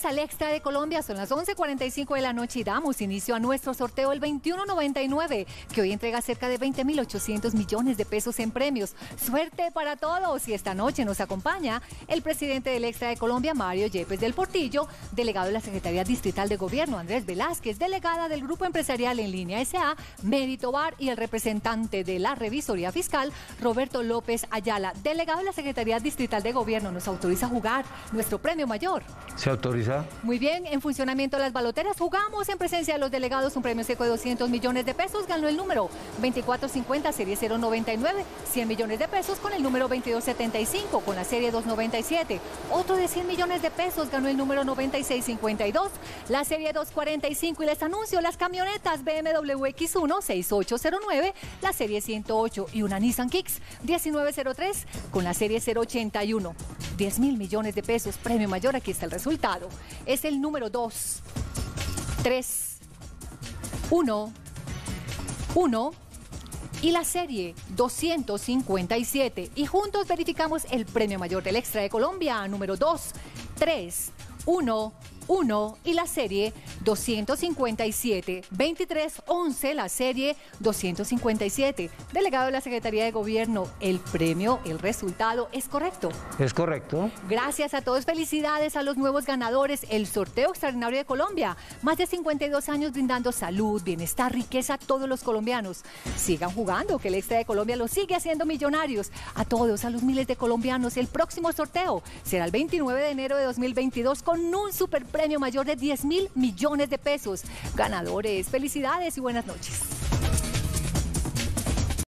Bienvenidos al Extra de Colombia, son las 11.45 de la noche y damos inicio a nuestro sorteo el 2199, que hoy entrega cerca de 20.800 millones de pesos en premios. Suerte para todos y esta noche nos acompaña el presidente del Extra de Colombia, Mario Yepes del Portillo, delegado de la Secretaría Distrital de Gobierno, Andrés Velázquez, delegada del Grupo Empresarial en Línea SA, Mérito Bar y el representante de la Revisoría Fiscal, Roberto López Ayala, delegado de la Secretaría Distrital de Gobierno, nos autoriza a jugar nuestro premio mayor. ¿Se autoriza? Muy bien, en funcionamiento las baloteras jugamos en presencia de los delegados un premio seco de 200 millones de pesos, ganó el número 2450, serie 099, 100 millones de pesos con el número 2275, con la serie 297. Otro de 100 millones de pesos ganó el número 9652, la serie 245 y les anuncio las camionetas BMW X1 6809, la serie 108 y una Nissan Kicks 1903 con la serie 081. 10 mil millones de pesos, premio mayor, aquí está el resultado. Es el número 2, 3, 1, 1 y la serie 257. Y juntos verificamos el premio mayor del Extra de Colombia, número 2, 3, 1, 1 y la serie 257, 23, 11, la serie 257. Delegado de la Secretaría de Gobierno, el premio, el resultado es correcto. Es correcto. Gracias a todos, felicidades a los nuevos ganadores, el sorteo extraordinario de Colombia. Más de 52 años brindando salud, bienestar, riqueza a todos los colombianos. Sigan jugando, que el Extra de Colombia los sigue haciendo millonarios. A todos, a los miles de colombianos, el próximo sorteo será el 29 de enero de 2022 con un super premio mayor de 10 mil millones de pesos. Ganadores, felicidades y buenas noches.